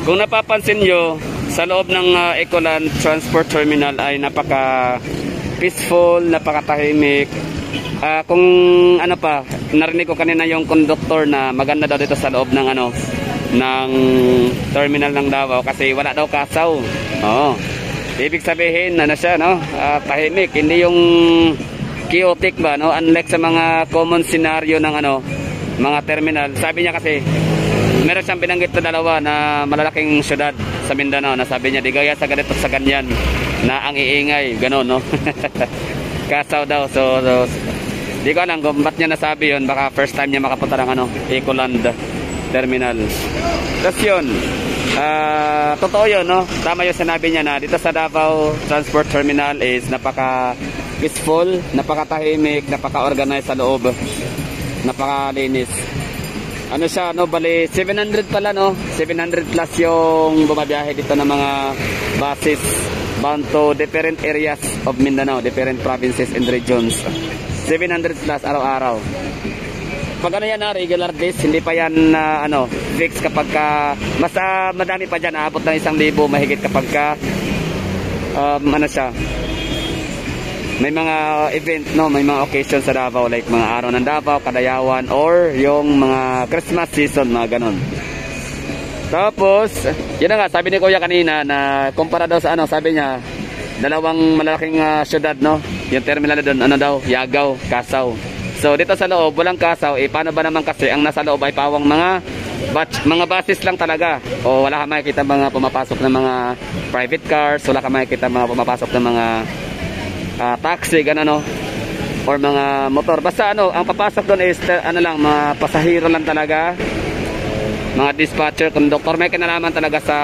Kung napapansin nyo, sa loob ng uh, Ecoland Transport Terminal ay napaka peaceful, napakatahimik. Ah, kung ano pa, narinig ko kanina yung conductor na maganda daw dito sa loob ng ano ng terminal ng Davao kasi wala daw kasaw. Oo. Ibig sabihin, ano siya, no? Ah, tahimik, hindi yung chaotic ba, no? Unlike sa mga common scenario ng ano, mga terminal. Sabi niya kasi, meron siyang binanggit na dalawa na malalaking syudad sa Mindanao na sabi niya, di gaya sa ganito sa ganyan na ang iingay, gano'n, no? Kasaw daw, so, so di ko alam kung ba't niya nasabi yun, baka first time niya makapunta ng ano, Ecoland Terminal. Tapos yun, ah, totoo yun, no? Tama yung sinabi niya na dito sa Davao Transport Terminal is napaka peaceful, napakatahimik, napaka-organized sa loob. Napakalinis. Ano siya, no, bali 700 pala, no? 700 plus yung bumabiyahe dito ng mga buses bound to different areas of Mindanao, different provinces and regions. 700 plus araw-araw. Pag ano yan na regular days, hindi pa yan na ano, fix kapag ka, mas ah, madami pa dyan, aabot ng isang libo mahigit kapag ka, um, ano siya, may mga event no? May mga occasion sa Davao like mga araw ng Davao, Kadayawan or yung mga Christmas season mga ganon. Tapos yun na nga sabi ni Kuya kanina na kumpara daw sa ano sabi niya dalawang malalaking uh, syudad no? Yung terminal na doon ano daw Yagaw, Kasaw. So dito sa loob walang Kasaw eh paano ba naman kasi ang nasa loob ay pawang mga batch, mga buses lang talaga. O wala ka makikita mga pumapasok ng mga private cars wala ka makikita mga pumapasok ng mga uh, taxi, gano'n no? Or mga motor. Basta ano, ang papasok doon is ano lang, mga pasahero lang talaga. Mga dispatcher, conductor, may kinalaman talaga sa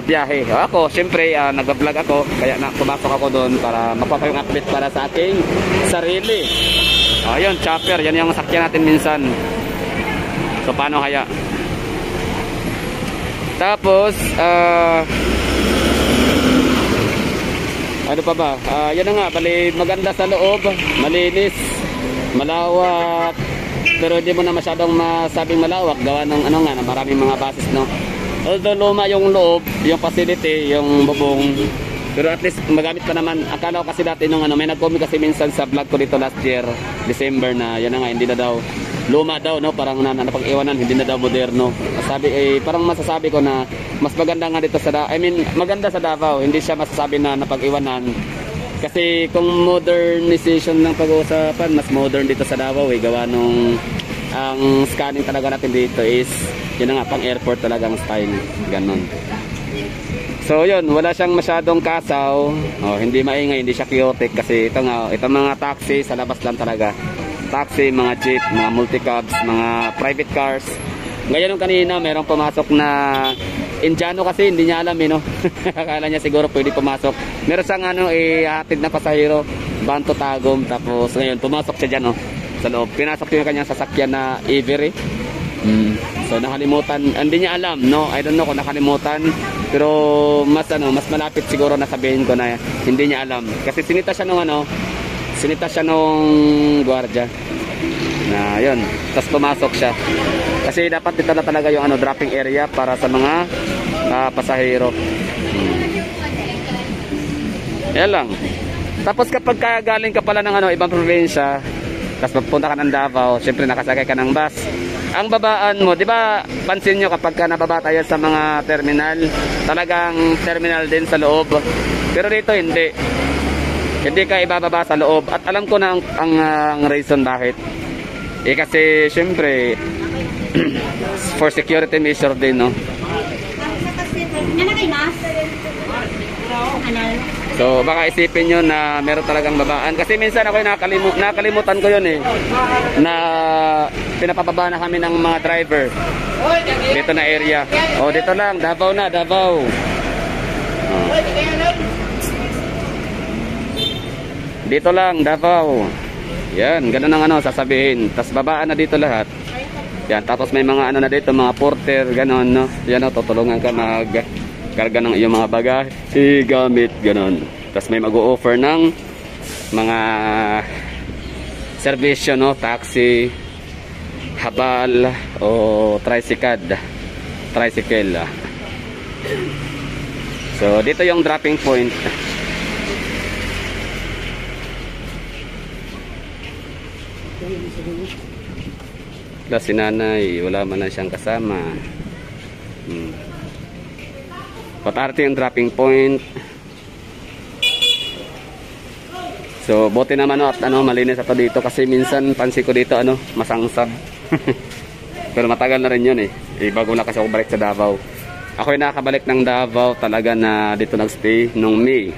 biyahe. Ako, syempre, uh, nag-vlog ako, kaya na, pumasok ako doon para mapapayong update para sa aking sarili. Ayun, uh, chopper, yan yung sakyan natin minsan. So, paano kaya? Tapos, ah, uh, ano pa ba? Uh, yan na nga, bali maganda sa loob, malinis, malawak, pero hindi mo na masyadong masabing malawak gawa ng ano nga, maraming mga basis, no? Although luma yung loob, yung facility, yung bubong, pero at least magamit pa naman. Akala ko kasi dati nung ano, may nag-comment kasi minsan sa vlog ko dito last year, December na, yan na nga, hindi na daw luma daw no? Parang na, napag-iwanan hindi na daw moderno. Sabi eh parang masasabi ko na mas maganda nga dito sa I mean maganda sa Davao. Hindi siya masasabi na napag-iwanan. Kasi kung modernization ng pag-uusapan mas modern dito sa Davao eh. Gawa nung ang scanning talaga natin dito is yun nga pang airport talagang style ganon So yun, wala siyang masyadong kasaw. Oh, hindi maingay, hindi siya chaotic kasi ito nga, itong mga taxi sa labas lang talaga taxi, mga jeep, mga multicabs, mga private cars. Ngayon nung kanina, merong pumasok na Indiano kasi hindi niya alam eh, no? Akala niya siguro pwede pumasok. Meron siyang ano, eh, hatid na pasahero, Banto Tagum. Tapos ngayon, pumasok siya dyan, no? Sa loob. Pinasok yung kanyang sasakyan na Avery. Mm. So nakalimutan, hindi niya alam, no? I don't know kung nakalimutan. Pero mas ano, mas malapit siguro na sabihin ko na hindi niya alam. Kasi sinita siya nung ano, sinita siya nung gwardiya. Na yun. Tapos pumasok siya. Kasi dapat dito na talaga yung ano dropping area para sa mga uh, pasahero. Hmm. yan lang. Tapos kapag galing ka pala ng ano ibang probinsya tapos magpunta ka ng Davao syempre nakasakay ka ng bus. Ang babaan mo, di ba pansin nyo kapag ka nababa tayo sa mga terminal, talagang terminal din sa loob. Pero dito hindi hindi ka ibababa sa loob at alam ko na ang, ang, ang reason bakit eh kasi syempre for security measure din no So baka isipin nyo na meron talagang babaan kasi minsan ako nakalimu nakalimutan ko yun eh na pinapababa na kami ng mga driver dito na area. Oh dito lang Davao na Davao. Oh. Dito lang, Davao. Yan, ganun ang ano, sasabihin. Tapos babaan na dito lahat. Yan, tapos may mga ano na dito, mga porter, ganun, no? Yan, no, tutulungan ka mag karga ng iyong mga bagahe, gamit, ganun. Tapos may mag-o-offer ng mga servisyo, no? Taxi, habal, o tricycad. Tricycle. So, dito yung dropping point. Wala si nanay, wala man na siyang kasama. Hmm. Patarte yung dropping point. So, buti naman no, at ano, malinis ako dito kasi minsan pansin ko dito ano, masangsag. Pero matagal na rin yun eh. eh bago na kasi ako balik sa Davao. Ako yung nakakabalik ng Davao talaga na dito nagstay nung May.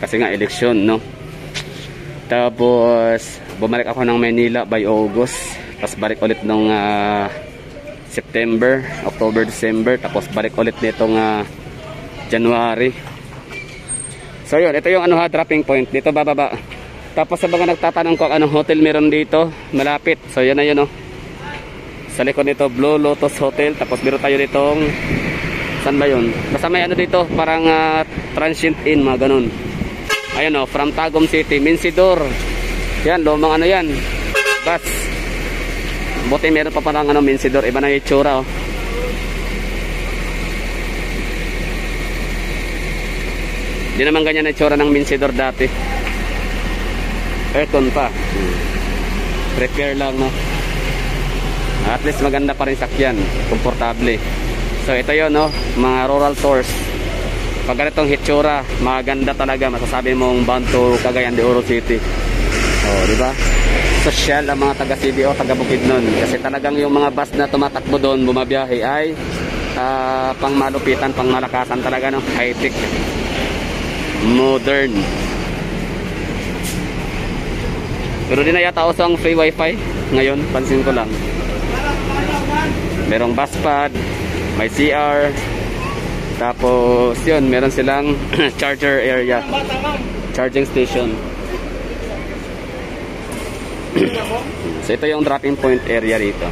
Kasi nga eleksyon, no? Tapos, bumalik ako ng Manila by August. Tapos balik ulit nung ah, September, October, December. Tapos balik ulit nitong ah, January. So yun, ito yung ano ha, dropping point. Dito bababa. Tapos sa mga nagtatanong ko anong hotel meron dito, malapit. So yan na yun oh. Sa likod nito, Blue Lotus Hotel. Tapos meron tayo ditong, saan ba yun? Basta may ano dito, parang ah, transient inn, mga ganun. Ayan oh, from Tagum City, Minsidor. Yan, lumang ano yan. Bus. Buti meron pa parang ano, Minsidor. Iba na yung itsura oh. Hindi naman ganyan na itsura ng Minsidor dati. Aircon pa. Prepare lang no. At least maganda pa rin sakyan. Komportable. So ito yon no, mga rural tours. Pag ganitong hitsura, maganda talaga. Masasabi mong bound to Cagayan de Oro City. Oh, di ba? Social ang mga taga CBO, taga Bukidnon. Kasi talagang yung mga bus na tumatakbo doon, bumabiyahe ay ah, pang malupitan, pang malakasan talaga no, high tech. Modern. Pero di na yata uso ang free wifi ngayon, pansin ko lang. Merong bus pad, may CR, tapos yun, meron silang charger area, charging station. So ito yung dropping point area rito.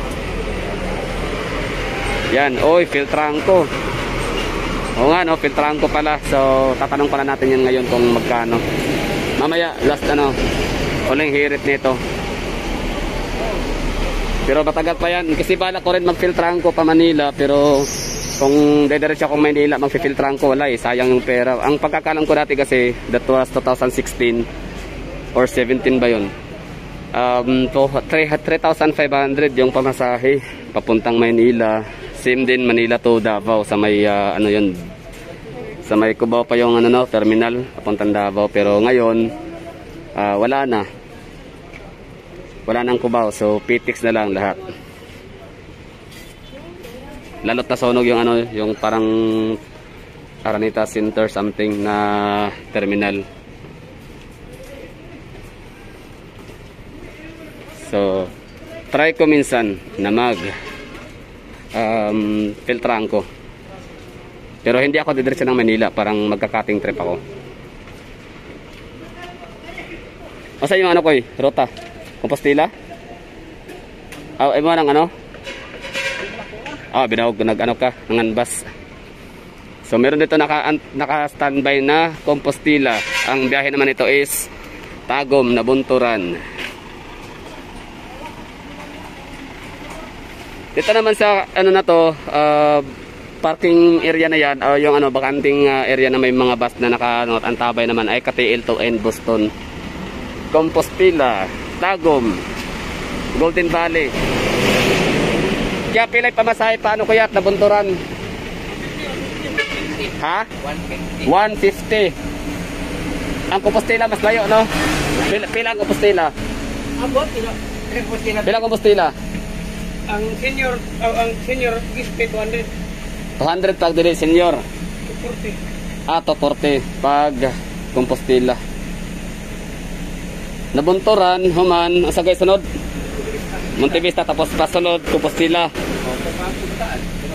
Yan, oy, filtran ko. Oo nga, no, filtran ko pala. So, tatanong pala natin yan ngayon kung magkano. Mamaya, last ano, uling hirit nito. Pero matagal pa yan. Kasi bala ko rin magfiltran ko pa Manila. Pero kung dediretso akong Manila, magfiltran ko, wala eh. Sayang yung pera. Ang pagkakalam ko dati kasi, that was 2016 or 17 ba yun? Um, to 3,500 yung pamasahe papuntang Manila. Same din Manila to Davao sa may ah, ano yun sa may Cubao pa yung ano no, terminal papuntang Davao pero ngayon ah, wala na. Wala nang Cubao so PTX na lang lahat. Lalot na sunog yung ano yung parang Aranita Center something na terminal. So, try ko minsan na mag um, filtran ko. Pero hindi ako didiretso ng Manila, parang magka-cutting trip ako. Asa yung ano ko eh, ruta? Compostela? Ah, oh, mo ano? Ah, binawag nag ano ka, ng bus. So meron dito naka naka-standby na Compostela. Ang biyahe naman ito is Tagum na Bunturan. Dito naman sa ano na to, uh, parking area na yan, uh, yung ano bakanting uh, area na may mga bus na naka ano, antabay naman ay KTL to and Boston. Compostela, Tagum, Golden Valley. Kaya pilay pamasahe paano kaya at nabunturan? Ha? 150. 150. Ang Compostela mas layo, no? Pila, pila ang Compostela? Abot. Pila ang Compostela? Ang senior, oh, ang senior is pay 200. 200 pag dili senior. 240. Ah, to 40 pag Compostela. Nabunturan, human, ang sagay sunod. Montevista tapos pasunod, Compostela.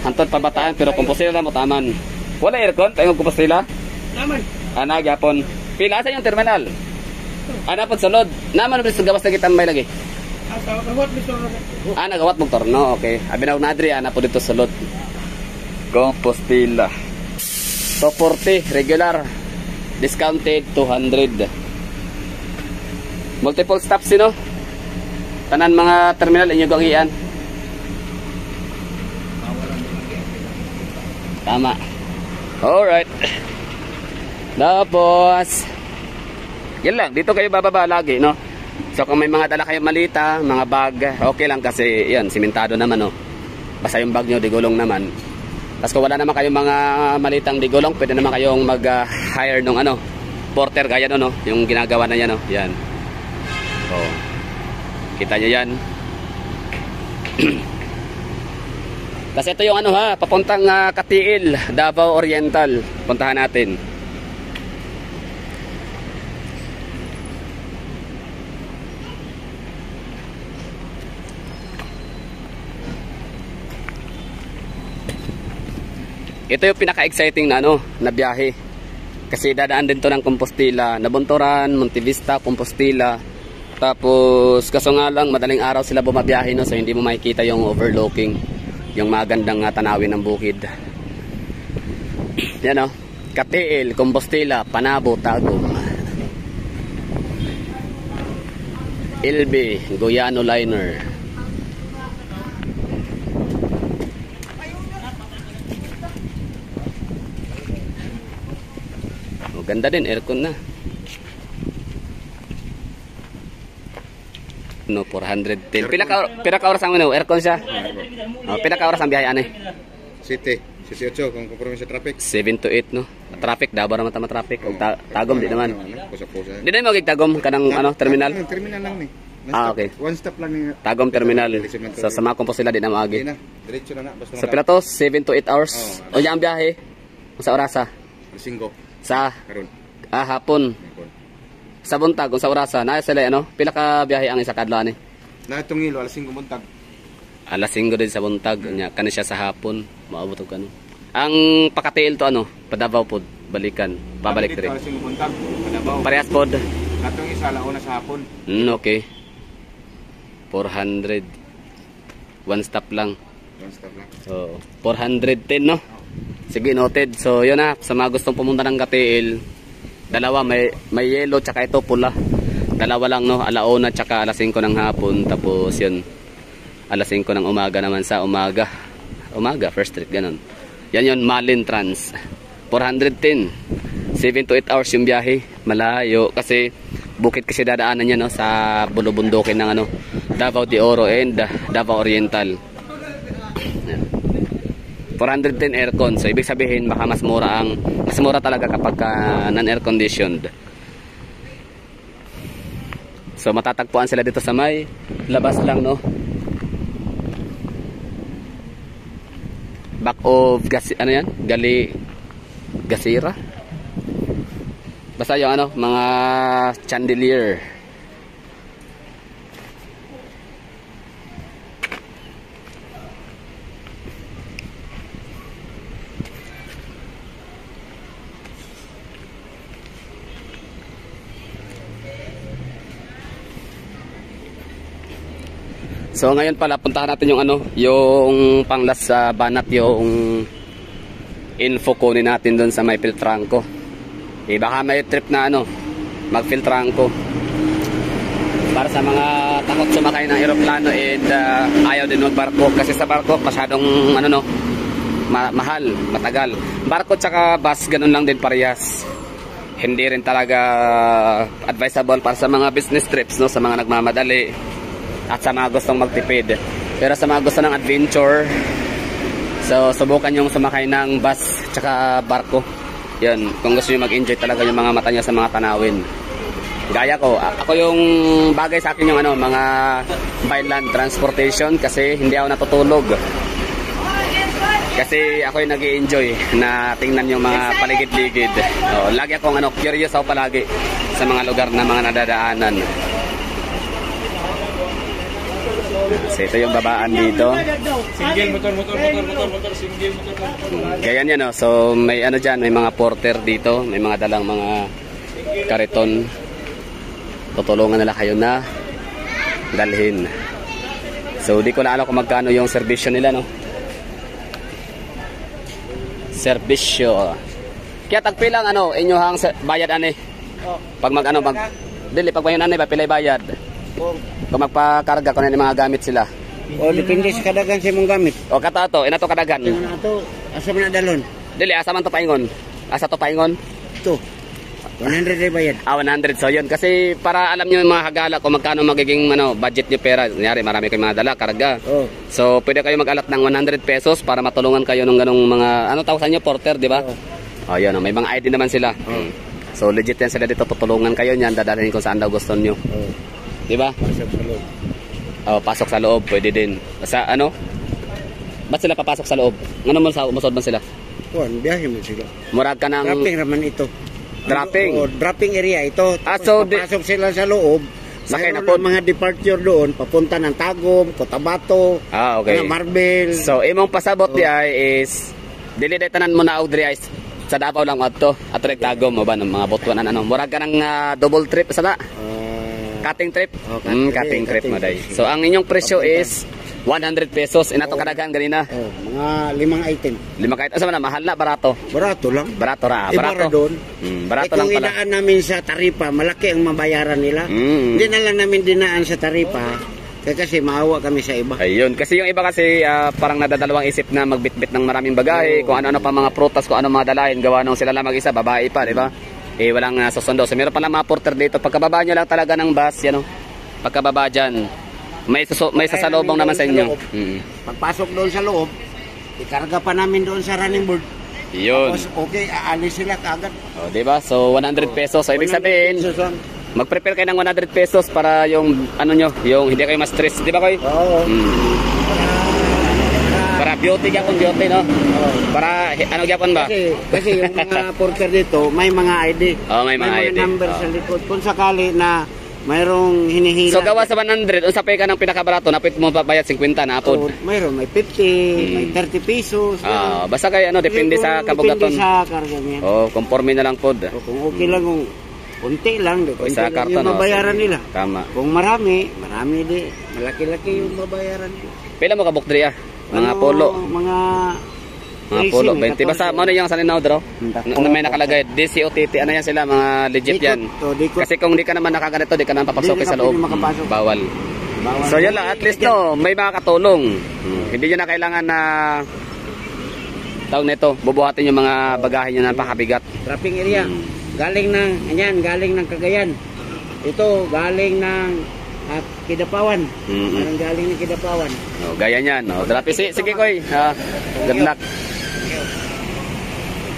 Hantod pabataan pero Compostela mo taman. Wala aircon, tayo Compostela. Naman. Ana gyapon. Pila sa yung terminal. Ana pod sunod. Naman bis gawas na kitang may lagi. Ah, nagawat mong torno, okay. Abinaw na Adri, ana po dito sulod. Compostela. So 40 regular. Discounted 200. Multiple stops sino? Tanan mga terminal inyo gagian. Tama. Alright. Tapos, yan lang. Dito kayo bababa lagi, no? So kung may mga dala kayong malita, mga bag, okay lang kasi yan, simentado naman, no? Basta yung bag nyo, digulong naman. Tapos kung wala naman kayong mga malitang digulong, pwede naman kayong mag-hire nung ano, porter gaya no, no? Yung ginagawa na yan, no? Yan. Oh. Kita nyo yan. Tapos ito yung ano ha, papuntang uh, Katiil, Davao Oriental. Puntahan natin. Ito yung pinaka-exciting na ano, na biyahe. Kasi dadaan din to ng Compostela, Nabunturan, Montevista, Compostela. Tapos kaso nga lang madaling araw sila bumabiyahe no, so hindi mo makikita yung overlooking, yung magandang tanawin ng bukid. Yan o, Katiil, Compostela, Panabo, Tagum. Ilbe, Goyano Liner. Ganda din, aircon na. No, 410. Pila ka pila ka oras ang ano, aircon siya. Oh, pila ka oras ang biyahe ani? City. City 8 kung kompromiso sa traffic. 7 to 8 no. Traffic Davao naman tama traffic. Og ta tagom di naman. Di na mo tagom kanang ano terminal. Terminal lang ni. Ah, okay. One stop lang ni. Tagom terminal. Sa sama ko po sila di na maagi. Diretso na na basta Sa pila to 7 to 8 hours. O Oh. yang biyahe. Sa orasa. Singgo Sa karon. ah, hapon. Sa buntag kung sa orasa na sila ano. Pila ka biyahe ang isa kadlaw ni? Na itong ilo alas 5 buntag. Alas 5 din sa buntag. Nya kani siya sa hapon. Maabot og ano. Ang pakatiil to ano, Padavaw pod, balikan. Babalik Dito, diri. Alas 5 buntag. Panabaw. Parehas pod. Atong isa launa sa hapon. Mm, okay. 400. One stop lang. One stop lang. So, 410 no? Sige, noted. So, yun na. Sa mga gustong pumunta ng Katiil, dalawa, may, may yellow tsaka ito pula. Dalawa lang no, alauna tsaka alas 5 ng hapon. Tapos yun, alas 5 ng umaga naman sa umaga. Umaga, first trip, ganun. Yan yun, Malin Trans. 410. 7 to 8 hours yung biyahe. Malayo. Kasi bukit kasi dadaanan niya no, sa bulubundukin ng ano, Davao de Oro and Davao Oriental. 410 aircon. So ibig sabihin baka mas mura ang mas mura talaga kapag ka non-air conditioned. So matatagpuan sila dito sa may labas lang no. Back of gas ano yan? Gali Gasira. Basta yung ano, mga chandelier. So ngayon pala puntahan natin yung ano, yung panglas sa banat yung info kunin natin doon sa may Filtranco. Eh baka may trip na ano, mag-Filtranco. Para sa mga takot sumakay ng eroplano and uh, ayaw din magbarko kasi sa barko masyadong ano no, ma- mahal, matagal. Barko tsaka bus ganun lang din parehas. Hindi rin talaga advisable para sa mga business trips no, sa mga nagmamadali at sa mga gustong magtipid. Pero sa mga gusto ng adventure, so subukan yung sumakay ng bus tsaka barko. Yun, kung gusto niyo mag-enjoy talaga yung mga mata niya sa mga tanawin. Gaya ko, ako yung bagay sa akin yung ano, mga by land transportation kasi hindi ako natutulog. Kasi ako yung nag enjoy na tingnan yung mga paligid-ligid. Oh, lagi akong ano, curious ako palagi sa mga lugar na mga nadadaanan. So ito yung babaan dito. Single motor, motor, motor, motor, motor, single motor, motor. Ganyan yan, no? So, may ano dyan, may mga porter dito, may mga dalang mga kariton. Tutulungan nila kayo na dalhin. So, di ko na alam kung magkano yung serbisyo nila, no? Serbisyo. Kaya tagpilang ano, inyohang bayad ane. Pag mag ano, mag... Dili, pag mayon ane, ba pilay bayad? Kung magpakarga, ano yung mga gamit sila. O depende sa kadagan sa imong gamit. O kata to, ina to kadagan. Tingnan na to, asa man na dalon? Dili, asa man to paingon? Asa to paingon? Ito. 100 rin bayad. Ah, 100. So yun, kasi para alam nyo mga hagala kung magkano magiging ano, budget nyo pera. Kunyari, marami kayong mga dala, karga. Oh. So, pwede kayo mag-alat ng 100 pesos para matulungan kayo ng ganong mga, ano tawag sa inyo, porter, di ba? Oo. Oh, yun, oh, may mga ID naman sila. Oo. So, legit yan sila dito, tutulungan kayo niyan, dadalhin kung saan daw gusto nyo. Oh. Di ba? Pasok sa loob. Oh, pasok sa loob, pwede din. Sa ano? Ba't sila papasok sa loob? Ano mo sa umusod man sila? Kuan, biyahe mo sila. Murag ka ng... Dropping raman ito. Dropping? Oh, dropping area ito. Ah, Tapos so di- papasok sila sa loob. Sakay na po. mga departure doon, papunta ng Tagum, Cotabato, Ah, okay. mga Marbel. So, imong pasabot di ay is dili tanan mo na diri ay sa Davao lang adto at tagom mo ba ng mga botuan ano murag ka ng ah, double trip sa na Ah, cutting trip Oh, mm, cutting- cutting trip cutting. so ang inyong presyo is 100 pesos inato kadaghan ganina oh, mga limang item. lima kahit asa man na mahal na barato Barato lang. barato ra Ibara barato doon. mm, Eh, barato lang kung pala idaan namin sa taripa, malaki ang mabayaran nila. Mm. Hindi na lang namin dinaan sa taripa kaya kasi maawa kami sa iba. Ayun, kasi yung iba kasi ah, parang nadadalawang isip na magbitbit ng maraming bagay, kung ano-ano pa mga prutas, kung ano mga dalahin, gawa nung sila lang mag-isa, babae pa, di ba? Eh, walang uh, susundo. So, meron pala mga porter dito. Pagkababa nyo lang talaga ng bus, yan o. Pagkababa dyan, may, suso, may sasalubong naman sa inyo. Mm. Pagpasok doon sa loob, ikarga pa namin doon sa running board. Yun. Tapos okay, aalis sila kagad. O, di ba? So, 100 pesos. So, ibig sabihin, mag-prepare kayo ng 100 pesos para yung, ano nyo, yung hindi kayo ma-stress. Di ba kayo? Oo. Mm. Para beauty gyapon beauty, no? Oo. Para, ano gyapon ba? Kasi, kasi yung mga porter dito, may mga ID. Oh, may mga ID. number Oh. sa likod. Kung sakali na mayroong hinihila. So gawa sa 100, unsa pa ka ng pinakabarato, napit mo pabayad 50 na apod. mayroon, may 50, may 30 pesos. Ah, basta kay ano depende sa kabugaton. Depende sa karga niya. Oh, conforme na lang pod. So, kung okay lang, kung konti lang, di, konti Sa lang karton. yung oh, mabayaran nila. Tama. Kung marami, marami di. Malaki-laki yung mabayaran nila. Pila mo ka book diri ah? Mga Ano, polo. Mga... Mga 13, polo, may 20. Basta 14. mo na yung sa ninaw draw. Na may nakalagay DCOTT ano yan sila mga legit Dikot, yan. dikot. Kasi kung di ka naman nakaganito, di ka naman papasok sa loob. Bawal. Bawal. So yun lang, at least no, may mga katulong. Hmm, Hindi nyo na kailangan na tawag nito, bubuhatin yung mga bagahe nyo na napakabigat. Trapping area. Galing ng, ayan, galing ng Cagayan. Ito, galing ng at Kidapawan. Mm-mm. Parang galing ng Kidapawan. Oh, gaya niyan. Oh, drapi si sige koy. Ah, good luck.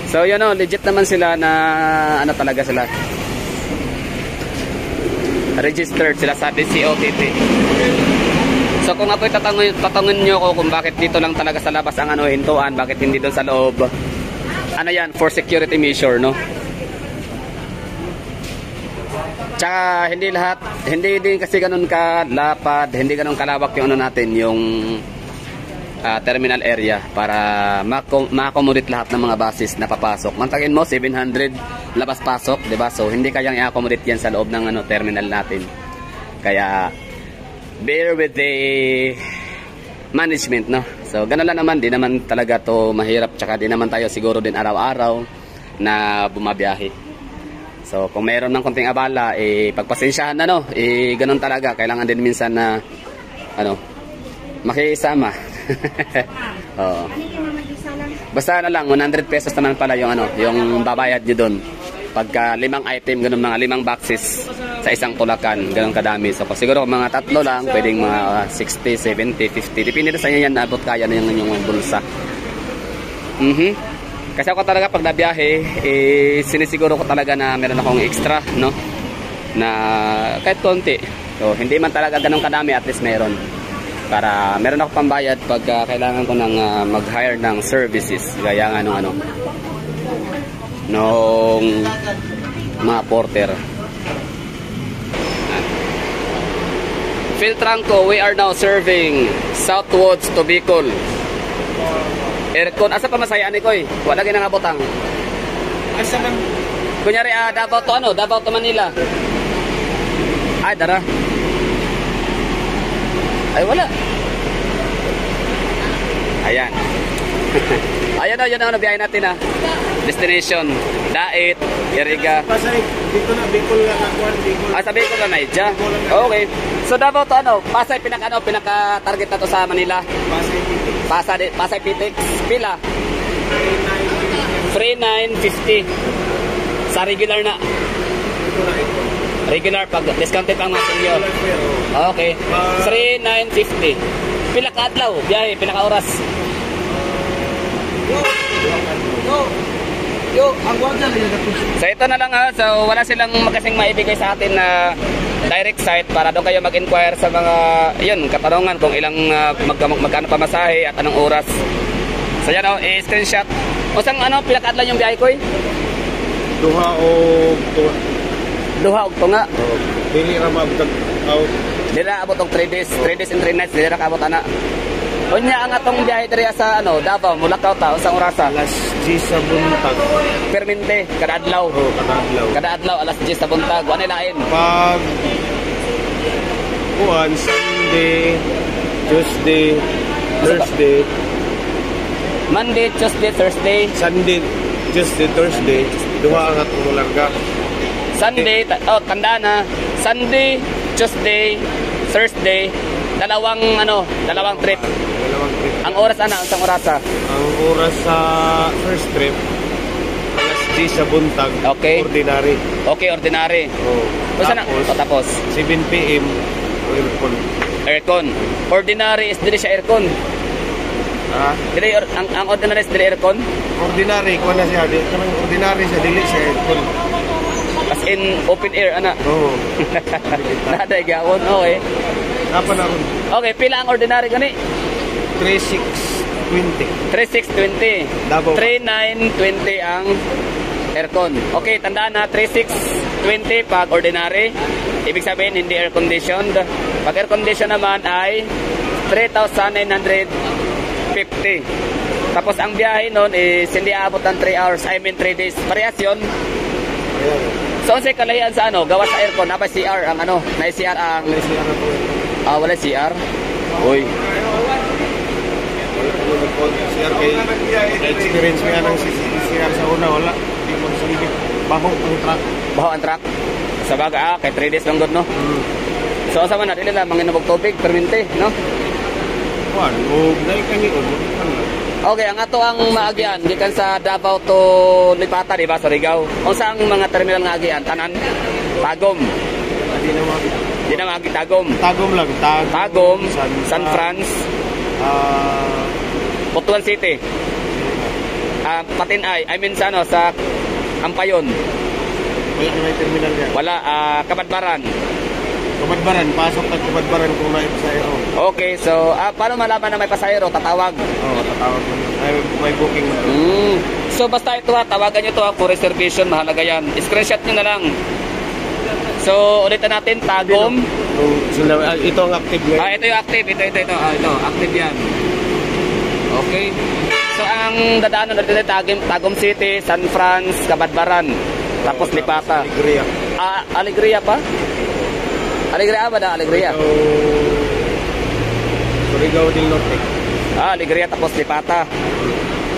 So yun oh, legit naman sila na ano talaga sila. Registered sila sa DCOTT. So kung ako'y tatanungin, tatanungin nyo ko kung bakit dito lang talaga sa labas ang ano hintuan, bakit hindi doon sa loob. Ano yan, for security measure, no? Tsaka hindi lahat, hindi din kasi ganun kalapad, hindi ganun kalawak yung ano natin, yung ah, terminal area para ma-accommodate lahat ng mga buses na papasok. Mantagin mo 700 labas-pasok, 'di ba? So hindi kayang i-accommodate 'yan sa loob ng ano terminal natin. Kaya bear with the management, no? So ganun lang naman, di naman talaga to mahirap tsaka di naman tayo siguro din araw-araw na bumabiyahe. So kung mayroon ng konting abala, eh pagpasensyahan na no, eh ganun talaga. Kailangan din minsan na ano, makisama. Oo. Basta ano lang, 100 pesos naman pala yung ano, yung babayad nyo doon. Pagka limang item, ganun mga limang boxes sa isang tulakan, ganun kadami. So siguro mga tatlo lang, pwedeng mga 60, 70, 50. Depende na sa inyo yan, abot kaya na yung inyong bulsa. Mhm. Kasi ako talaga pag nabiyahe, eh, sinisiguro ko talaga na meron akong extra, no? Na kahit konti. So, hindi man talaga ganun kadami, at least meron. Para meron ako pambayad pag ah, kailangan ko ng ah, mag-hire ng services. Gaya nga nung ano, nung mga porter. Filtranco, we are now serving southwards to Bicol. Aircon, asa pa masaya ni Koy? Wala ginang abotang. Asa man? Kunyari, ah, Davao to ano? Davao to Manila. Ay, dara. Ay, wala. Ayan. Ayan o, yun ang biyahe natin ah. Destination, Dait, Iriga. Pasay, dito na, Bicol na kakuan, Bicol. Ah, sabi ko na Naija. Okay. So Davao to ano, Pasay pinaka ano, pinaka target na to sa Manila. Pasay, Bicol. Pasay Pasay Pitix, pila. Free 950. Sa regular na. Regular pag discounted ang mga senior. Okay. 3,950. Pila ka adlaw, biyahe, pila ka oras. yo, yo, yo, ang wala na yung So ito na lang ha, so wala silang kasing maibigay sa atin na direct site para doon kayo mag-inquire sa mga, yun, katanungan kung ilang uh, mag, mag, magkano pamasahe at anong oras. So yan o, i-screenshot. O sang ano, pila ka adlaw yung biyahe ko eh? Duha o tuwa. Duha og tunga. Oh, dili ra mabutag out. Dira abot og 3 days, 3 days and 3 nights, dira ka abot ana. Unya ang atong biyahe diri sa ano, Davao, Mulakaw ta, usang orasa. Alas 10 sa buntag. Permente kada adlaw. Oh, kadadlaw. Kada adlaw alas 10 sa buntag, wala lain. Pag kuan Sunday, Tuesday, Thursday, Monday, Tuesday, Thursday, Sunday, Tuesday, Thursday, duha ang atong larga. Sunday, oh, tanda na. Sunday, Tuesday, Thursday, dalawang ano, dalawang trip. Ang oras ana, ang orasa. Ang oras sa first trip, alas 10 sa buntag, Okay. ordinary. Okay, ordinary. Oh, Basta na, tapos, o tapos, 7 p.m. Aircon. aircon. Ordinary is dili siya aircon. Ah, Dili, or, ang, ang ordinary is dili aircon. ordinary, kuha na siya. Di, kanang ordinary siya, dili siya aircon. As in, open air, ana. Oo. Naday gawon, okay. Kapan na ron? Okay, pila ang ordinary gani? 3620. 3620. Davao. 3920 ang aircon. Okay, tandaan na 3620 pag ordinary. Ibig sabihin hindi air conditioned. Pag air conditioned naman ay 3,950. Tapos ang biyahe nun is hindi aabot ng 3 hours. I mean 3 days. Parehas yun. So, sa kalayan sa ano, gawa sa aircon, napay CR ang ano, na CR ang, Wala po. ah, wala CR. Uy. Po. Siya kay experience mo yan ang CR sa una. Wala. Hindi mo silipit. Baho ang truck. Baho ang truck. Sa baga, ah, kay 3 days lang good, no? Hmm. So, sa man natin nila, manginabog tubig, permente, no? Kuan. O, dahil kanyon. Ano? Okay, ang ato ang maagian, gikan sa Davao to Lipata, di ba, sa Rigao. Kung saan mga terminal nga agian, tanan, Tagum. Hindi na mga Di na magi Tagum. Tagum lang. Tagum. Tagum, San Franz, Ah, Butuan City. Ah, Patinay, I mean sa ano, sa Ampayon. wala na may terminal yan. Wala, ah, Kabadbaran. Kabadbaran. Pasok ka kabadbaran kung may sa aero. Okay, so, ah, paano malaman na may pasahero? Tatawag. Oo, tatawag mo. Ay, may booking mo. Mm. So, basta ito ha, tawagan nyo ito ha, for reservation, mahalaga yan. Screenshot nyo na lang. So, ulitin natin. Kung sila, ah, ito ang active ngayon. Ah, ito yung active. Ito, ito, ito. Ah, ito, active yan. Okay. So, ang dadaanan natin ay Tagum, Tagum City, San Franz, Kabadbaran. Tapos Lipata. Alegria. Ah, Alegria pa? Alegria ba na? Alegria. Surigao del Norte. Ah, Alegria tapos Lipata.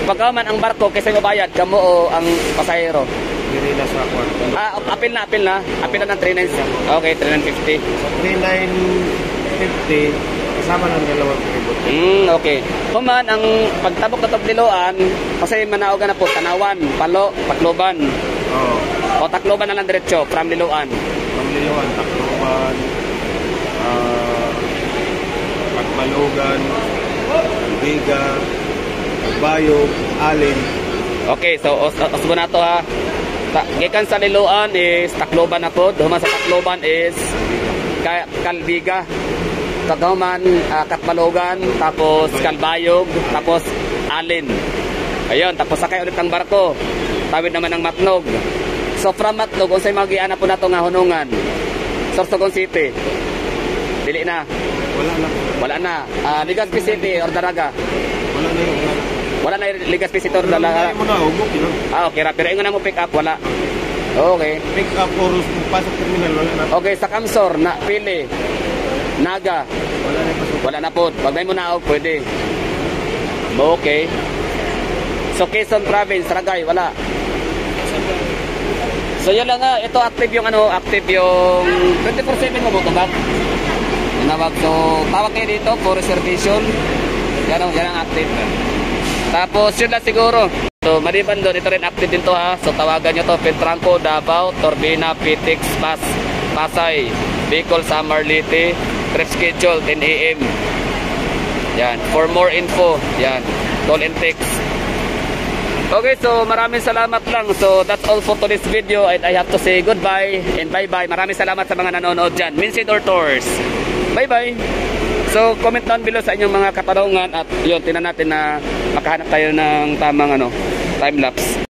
Pagka man ang barko, kaysa mo bayad, kamo o ang pasahero. Diri na sa kwan. Ah, apil na, apil na. Apil na ng 39. Okay, 3950. Sa 3950, kasama ng dalawang tribute. Hmm, okay. Kuman, ang pagtabok na Togliloan, kasi manaogan na po, Tanawan, Palo, Tacloban. Oo. O Tacloban na lang diretso, from Liloan. Pamiliwan, Tacloban, ah, Pagmalugan, Biga, Bayog, Alin. Okay, so os osbo na to ha. Ta gikan sa Liloan is Tacloban na po. Duman sa Tacloban is Ka Kalbiga. Kagaman, uh, Katmalogan, tapos Kalbayog, tapos Alin. Ayun, tapos sakay ulit ng barko. Tawid naman ng Matnog. So from Matnog, kung sa'yo magiana po na to nga hunungan. Sorsogon City. Dili na. Wala na. Wala na. Uh, Legazpi City or Daraga. Wala na yung Wala na Legazpi City or Wala Daraga. mo na, hugok, yun. Ah, okay. Pero ingon na mo pick up, wala. Okay. Pick up or pasok terminal, wala na. Okay, sa Kamsor, na Pili, Naga, Wala na na po. Pag may munaog, pwede. Okay. So, Quezon Province, Ragay, wala. So, yun lang nga. Ito active yung ano, active yung 24-7 mo mo ba? Tinawag. So, tawag kayo dito for reservation. Yan ang, yan ang active. Tapos, yun lang siguro. So, maliban doon, ito rin active din to ha. So, tawagan nyo to, Petranco, Davao, Torbina, Pitix, Pas, Pasay, Bicol, Samar, Leyte, trip schedule 10 a.m. Yan. For more info, yan. Call and text. Okay, so maraming salamat lang. So that's all for today's video and I have to say goodbye and bye-bye. Maraming salamat sa mga nanonood dyan. Minsid or Tours. Bye-bye. So comment down below sa inyong mga katanungan at yun, tinan natin na makahanap tayo ng tamang ano, time lapse.